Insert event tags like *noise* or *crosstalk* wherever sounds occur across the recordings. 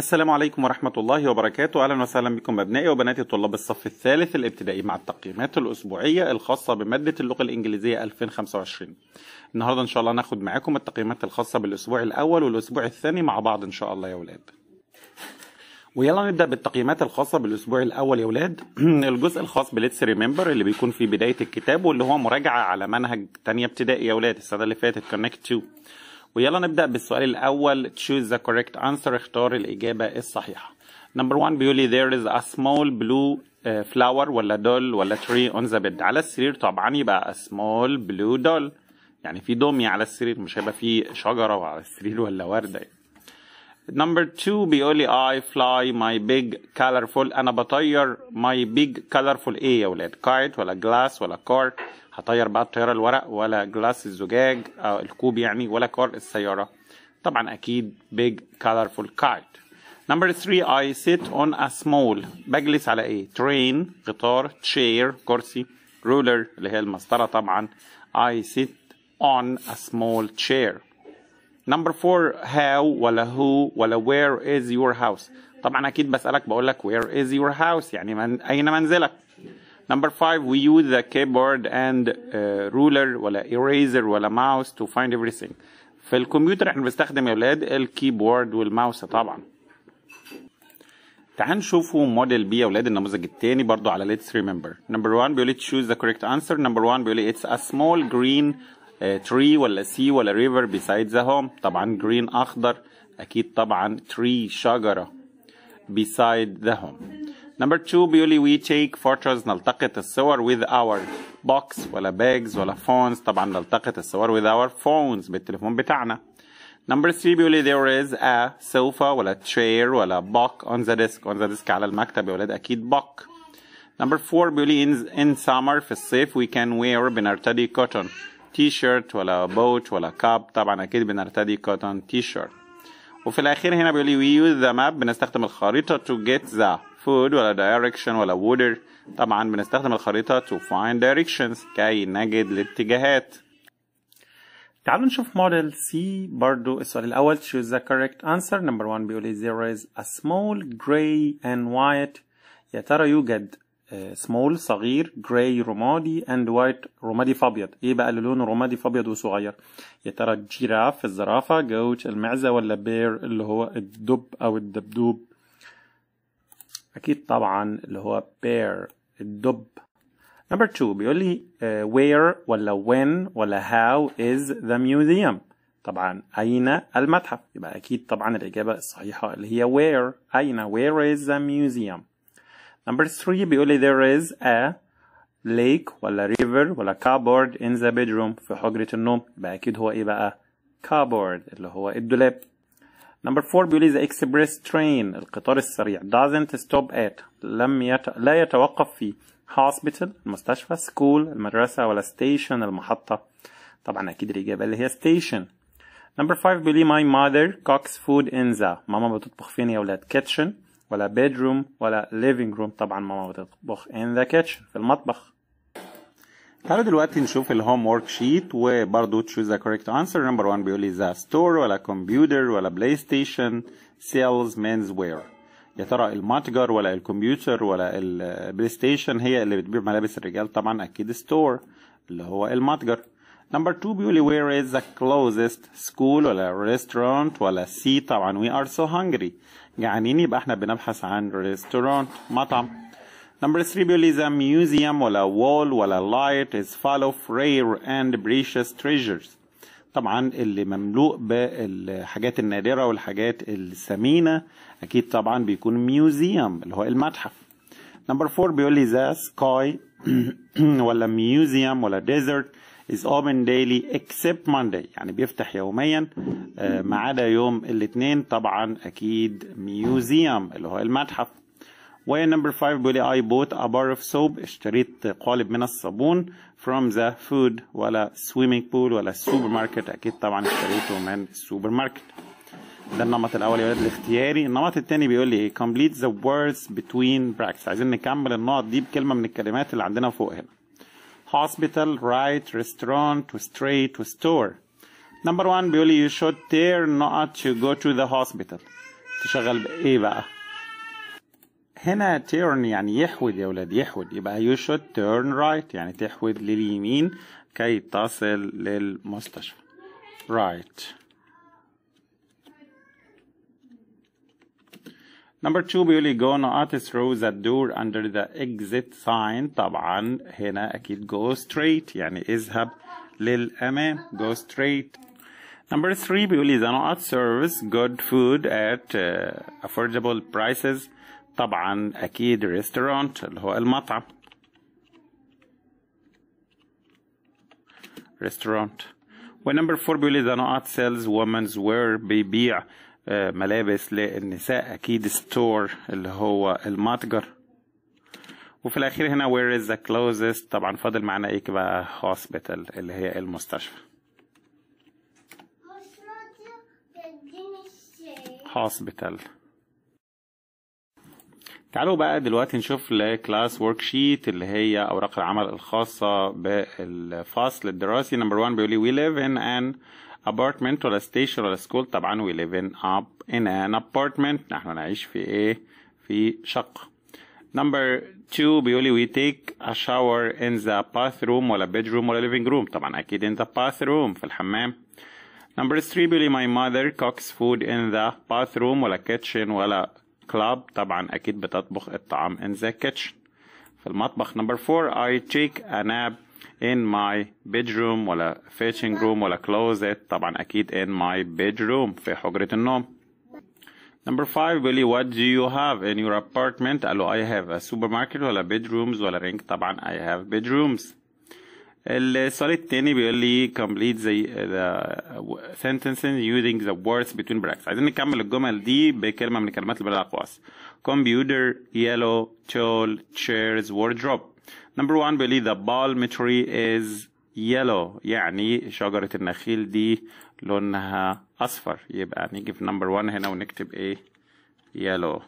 السلام عليكم ورحمة الله وبركاته. أهلا وسهلا بكم أبنائي وبناتي طلاب الصف الثالث الابتدائي مع التقييمات الأسبوعية الخاصة بمادة اللغة الإنجليزية 2025 النهاردة إن شاء الله ناخد معاكم التقييمات الخاصة بالأسبوع الأول والأسبوع الثاني مع بعض إن شاء الله يا ولاد. ويلا نبدأ بالتقييمات الخاصة بالأسبوع الأول يا ولاد. *clears throat* الجزء الخاص ب Let's Remember اللي بيكون في بداية الكتاب واللي هو مراجعة على منهج تانية ابتدائي يا ولاد السنة اللي فاتت. Connect 2 ويلا نبدأ بالسؤال الأول. Choose the correct answer. اختار الإجابة الصحيحة. Number 1 بيقول لي there is a small blue uh, flower ولا doll ولا tree on the bed. على السرير طبعا يبقى a small blue doll. يعني في دمية على السرير مش هيبقى في شجرة على السرير ولا وردة. Number 2 بيقول لي I fly my big colorful أنا بطير my big colorful إيه يا ولاد. kite ولا glass ولا car. هطير بقى الطيارة الورق ولا glass الزجاج أو الكوب يعني ولا car السيارة. طبعا أكيد big colorful kite Number 3 I sit on a small. بجلس على إيه؟ train قطار chair كرسي ruler اللي هي المسطرة طبعا. I sit on a small chair. number four how ولا who ولا where is your house طبعا أكيد بسألك بقول لك where is your house يعني من أين منزلك؟ Number 5 we use the keyboard and ruler ولا eraser ولا mouse to find everything. في الكمبيوتر إحنا بنستخدم يا أولاد ال keyboard وال mouse طبعا. تعال نشوفوا model B يا أولاد النموذج الثاني برضه على Let's Remember number 1 بيقول لي choose the correct answer number 1 بيقول لي it's a small green tree ولا sea ولا river beside the home. طبعا green أخضر أكيد طبعا tree شجرة beside the home. Number two بيقول لي we take photos نلتقط الصور with our box ولا bags ولا phones طبعا نلتقط الصور with our phones بالتليفون بتاعنا. Number three بيقول لي there is a sofa ولا chair ولا book on the desk on the desk على المكتب يا ولاد أكيد book. Number four بيقول لي in, in summer في الصيف we can wear بنرتدي cotton T-shirt ولا boat ولا cap طبعا أكيد بنرتدي cotton t-shirt. وفي الأخير هنا بيقول لي we use the map. بنستخدم الخريطة to get the food ولا direction ولا water. طبعا بنستخدم الخريطة to find directions. كي نجد الاتجاهات. تعالوا نشوف موديل سي برضو. السؤال الأول choose the correct answer. Number one بيقول لي there is a small gray and white. يا ترى يوجد uh, small صغير gray رمادي and white رمادي فابيض إيه بقى اللي لونه رمادي فابيض وصغير؟ يا ترى الجيراف الزرافة جوت المعزة ولا بير اللي هو الدب أو الدبدوب؟ أكيد طبعا اللي هو bear الدب. Number two بيقول لي uh, where ولا when ولا how is the museum طبعا أين المتحف؟ يبقى أكيد طبعا الإجابة الصحيحة اللي هي where. أين؟ where is the museum number three بيقول لي there is a lake ولا river ولا cupboard in the bedroom. في حجرة النوم. يبقى أكيد هو إيه بقى؟ cupboard اللي هو الدولاب number 4 بيقول لي the express train القطار السريع. doesn't stop at لم يت... لا يتوقف في. hospital المستشفى school المدرسة ولا station المحطة. طبعا أكيد الإجابة اللي هي station. number 5 بيقول لي my mother cooks food in the. ماما بتطبخ فين يا ولاد kitchen. ولا bedroom ولا living room. طبعا ماما بتطبخ in the kitchen في المطبخ. تعالوا دلوقتي نشوف ال homework sheet وبرضه choose the correct answer number 1 بيقول لي the store ولا كمبيوتر ولا PlayStation sells men's wear يا ترى المتجر ولا الكمبيوتر ولا ال PlayStation هي اللي بتبيع ملابس الرجال؟ طبعا أكيد store اللي هو المتجر. number 2 بيقول لي where is the closest school ولا restaurant ولا sea طبعا we are so hungry. جعانين يبقى إحنا بنبحث عن restaurant مطعم. Number 3 بيقول لي the museum ولا wall ولا light is full of rare and precious treasures. طبعا اللي مملوء بالحاجات النادرة والحاجات الثمينة أكيد طبعا بيكون museum اللي هو المتحف. Number 4 بيقول لي the sky *clears throat* ولا museum ولا desert is open daily except Monday. يعني بيفتح يوميا ما عدا يوم الاثنين طبعا أكيد museum اللي هو المتحف. و number 5 بيقول I bought a bar of soap. اشتريت قالب من الصابون from the food ولا swimming pool ولا السوبر ماركت أكيد طبعا اشتريته من السوبر ماركت ده النمط الأول يا ولاد الاختياري. النمط الثاني بيقول لي complete the words between brackets. عايزين نكمل النقط دي بكلمة من الكلمات اللي عندنا فوق هنا. Hospital right restaurant straight store number one بيقول لي you should turn نقط to go to the hospital تشغل بايه بقى هنا turn يعني يحود يا ولاد يحود يبقى you should turn right يعني تحود لليمين كي تصل للمستشفى right Number two بيقول لي go not through the door under the exit sign طبعا هنا أكيد go straight يعني اذهب للأمام go straight Number three بيقول لي the not serves good food at uh, affordable prices طبعا أكيد restaurant اللي هو المطعم restaurant ونمبر فور بيقول لي the not sells women's wear بيبيع آه، ملابس للنساء. أكيد store اللي هو المتجر. وفي الأخير هنا where is the closest طبعا فاضل معانا إيه بقى hospital اللي هي المستشفى. Hospital. تعالوا بقى دلوقتي نشوف ال classwork sheet اللي هي أوراق العمل الخاصة بالفصل الدراسي. number 1 بيقول لي we live in an apartment ولا station ولا school طبعا we live in up in an apartment نحن نعيش في إيه في شقه number 2 بيقول لي we take a shower in the bathroom ولا bedroom ولا living room طبعا أكيد in the bathroom في الحمام نمبر 3 بيقول لي my mother cooks food in the bathroom ولا kitchen ولا club طبعا أكيد بتطبخ الطعام in the kitchen في المطبخ نمبر 4 I take a nap in my bedroom ولا fishing room ولا closet طبعا أكيد in my bedroom في حجرة النوم 5 بيقول لي what do you have in your apartment قال له I have a supermarket ولا bedrooms ولا ring طبعا I have bedrooms السؤال التاني بيقول لي complete the, the sentences using the words between brackets عايزين نكمل الجمل دي بكلمة من الكلمات اللي بلا أقواس computer yellow tall chairs wardrobe number one لي the palm tree is yellow. يعني شجرة النخيل دي لونها أصفر. يبقى نيجي في number one هنا ونكتب إيه yellow.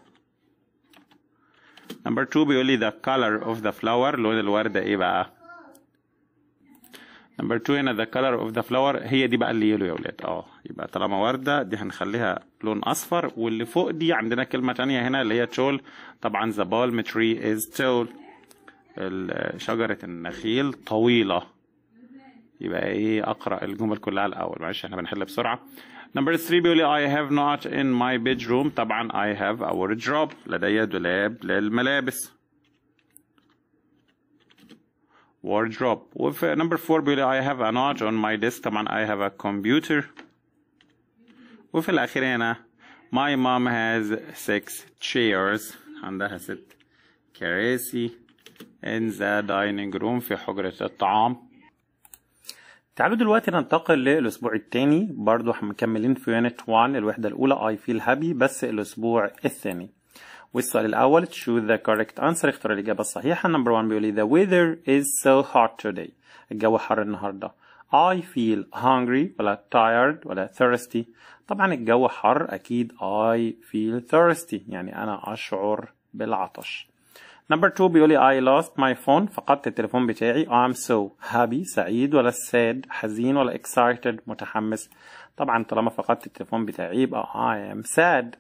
Number two بيقول لي the color of the flower. لون الوردة إيه بقى؟ number 2 هنا the color of the flower. هي دي بقى اللي yellow يا ولاد. آه يبقى طالما وردة دي هنخليها لون أصفر. واللي فوق دي عندنا كلمة تانية هنا اللي هي tall. طبعا the palm tree is tall شجرة النخيل طويلة. يبقى إيه؟ أقرأ الجمل كلها الأول. معلش إحنا بنحل بسرعة. number 3 بيقول لي I have نقط in my bedroom. طبعا I have a wardrobe. لدي دولاب للملابس. Wardrobe. وفي number 4 بيقول لي I have a notch on my desk. طبعا I have a computer. وفي الأخير هنا my mom has six chairs. عندها ست كراسي. In the dining room في حجرة الطعام. تعالوا دلوقتي ننتقل للأسبوع التاني برضو إحنا مكملين في يونت 1 الوحدة الأولى I feel happy بس الأسبوع الثاني. والسؤال الأول choose the correct answer. اختار الإجابة الصحيحة. Number 1 بيقول the weather is so hot today. الجو حر النهاردة. I feel hungry ولا tired ولا thirsty. طبعا الجو حر أكيد I feel thirsty. يعني أنا أشعر بالعطش. Number 2 بيقول لي I lost my phone فقدت التليفون بتاعي I'm so happy سعيد ولا sad حزين ولا excited متحمس طبعا طالما فقدت التليفون بتاعي يبقى I am sad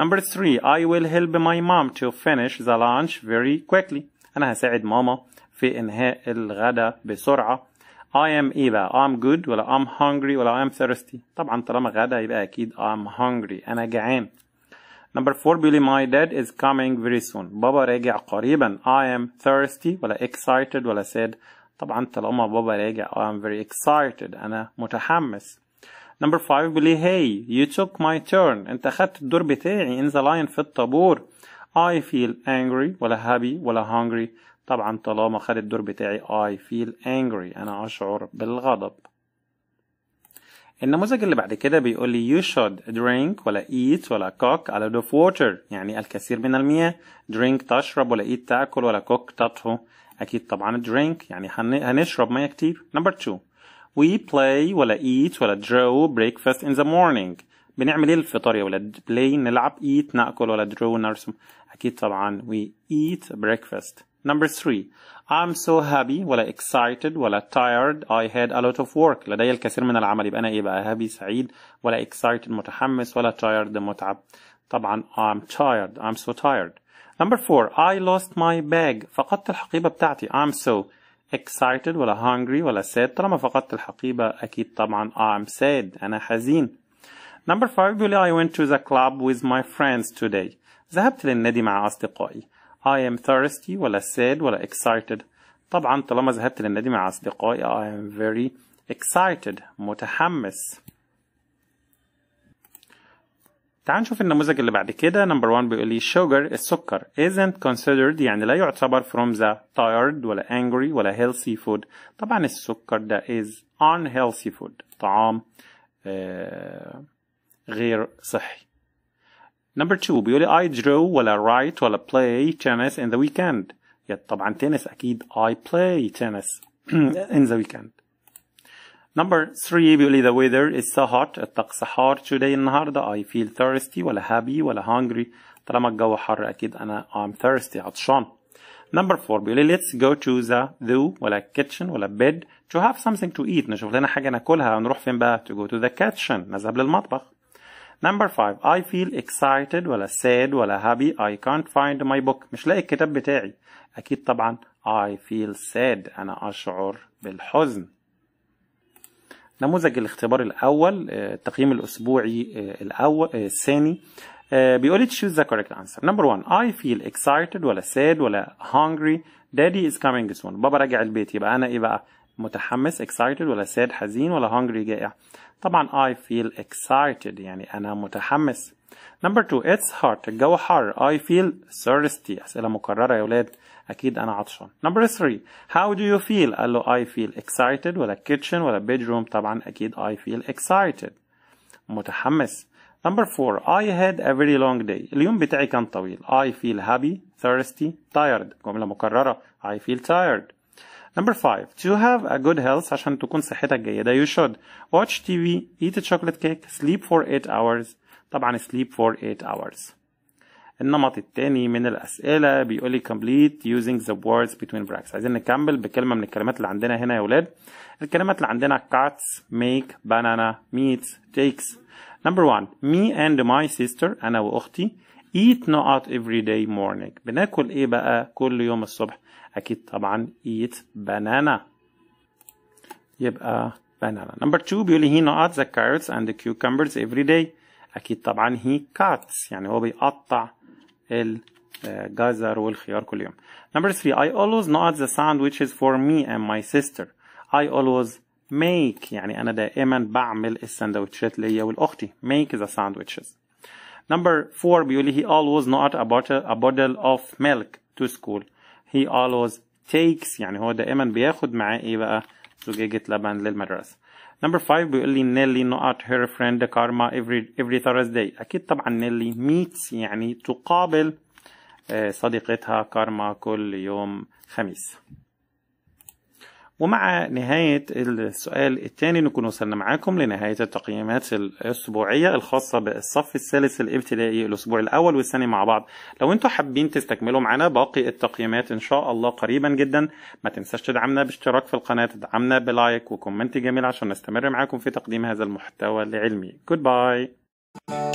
Number three, I will help my mom to finish the lunch very quickly. أنا هساعد ماما في إنهاء الغداء بسرعة. I am إيه بقى؟ I'm good ولا I'm hungry ولا I'm thirsty. طبعا طالما غدا يبقى أكيد I'm hungry. أنا جعان. Number four بيقول لي my dad is coming very soon. بابا راجع قريبا. I am thirsty ولا excited ولا sad. طبعا طالما بابا راجع I am very excited. أنا متحمس. number 5 بيقول لي hey you took my turn انت اخدت الدور بتاعي in the line في الطابور I feel angry ولا happy ولا hungry طبعا طالما خد الدور بتاعي I feel angry أنا اشعر بالغضب النموذج اللي بعد كده بيقول لي you should drink ولا eat ولا cook a lot of water. يعني الكثير من المياه. Drink تشرب ولا eat تاكل ولا cook تطهو. أكيد طبعا drink. يعني هنشرب مياه كتير. number 2 we play ولا eat ولا draw breakfast in the morning. بنعمل إيه الفطار يا ولاد play نلعب eat نأكل ولا draw نرسم. أكيد طبعا we eat breakfast. number three I'm so happy ولا excited ولا tired I had a lot of work لدي الكثير من العمل يبقى انا ايه بقى happy سعيد ولا excited متحمس ولا tired متعب طبعا I'm tired I'm so tired number four I lost my bag فقدت الحقيبة بتاعتي I'm so excited ولا hungry ولا sad طالما فقدت الحقيبة أكيد طبعا I'm sad أنا حزين number five بيقول لي I went to the club with my friends today ذهبت للنادي مع أصدقائي I am thirsty ولا sad ولا excited. طبعا طالما ذهبت للنادي مع أصدقائي I am very excited متحمس. تعال نشوف النموذج اللي بعد كده. نمبر 1 بيقول لي sugar السكر isn't considered يعني لا يعتبر from the tired ولا angry ولا healthy food. طبعا السكر ده is unhealthy food طعام آه غير صحي. نمبر 2 بيقول لي I draw ولا write ولا play tennis in the weekend يا طبعا تنس أكيد I play tennis in the weekend *clears throat* Number 3 بيقول لي the weather is so hot الطقس حار today النهاردة I feel thirsty ولا happy ولا hungry طالما الجو حر أكيد أنا I'm thirsty عطشان Number 4 بيقول لي let's go to the zoo ولا kitchen ولا bed to have something to eat نشوف لنا حاجة ناكلها نروح فين بقى to go to the kitchen نذهب للمطبخ Number 5 I feel excited ولا sad ولا happy. I can't find my book. مش لاقي الكتاب بتاعي. أكيد طبعا I feel sad. أنا أشعر بالحزن. نموذج الاختبار الأول التقييم الأسبوعي الأول الثاني بيقول لي choose the correct answer. Number one I feel excited ولا sad ولا hungry. Daddy is coming soon. بابا راجع البيت. يبقى أنا إيه بقى؟ متحمس excited ولا sad حزين ولا hungry جائع طبعا I feel excited يعني أنا متحمس number two it's hot الجو حر I feel thirsty أسئلة مكررة يا ولاد أكيد أنا عطشان number three how do you feel قال له I feel excited ولا kitchen ولا bedroom طبعا أكيد I feel excited متحمس number four I had a very long day اليوم بتاعي كان طويل I feel happy thirsty tired جملة مكررة I feel tired Number five, to have a good health عشان تكون صحتك جيدة you should watch TV, eat a chocolate cake, sleep for 8 hours طبعا sleep for 8 hours النمط الثاني من الأسئلة بيقول لي complete using the words between brackets عايزين نكمل بكلمة من الكلمات اللي عندنا هنا يا ولاد الكلمات اللي عندنا cuts, make, banana, meets, takes Number one, me and my sister أنا وأختي eat not every day morning بناكل إيه بقى كل يوم الصبح أكيد طبعا eat banana يبقى banana number two بيقول لي he not the carrots and the cucumbers every day أكيد طبعا he cuts يعني هو بيقطع الجزر والخيار كل يوم number three I always not the sandwiches for me and my sister I always make يعني أنا دائما بعمل السندوتشات ليا والأختي make the sandwiches number four بيقول لي he always not a bottle, a bottle of milk to school He always takes يعني هو دائما بياخد معاه إيه بقى؟ زجاجة لبن للمدرسة. Number five بيقول لي نيلي not her friend كارما every every Thursday. أكيد طبعا نيلي meets يعني تقابل صديقتها كارما كل يوم خميس. ومع نهاية السؤال الثاني نكون وصلنا معاكم لنهاية التقييمات الأسبوعية الخاصة بالصف الثالث الابتدائي الأسبوع الأول والثاني مع بعض. لو أنتوا حابين تستكملوا معنا باقي التقييمات إن شاء الله قريبا جدا ما تنساش تدعمنا باشتراك في القناة تدعمنا ب like و comment جميل عشان نستمر معاكم في تقديم هذا المحتوى العلمي. Goodbye.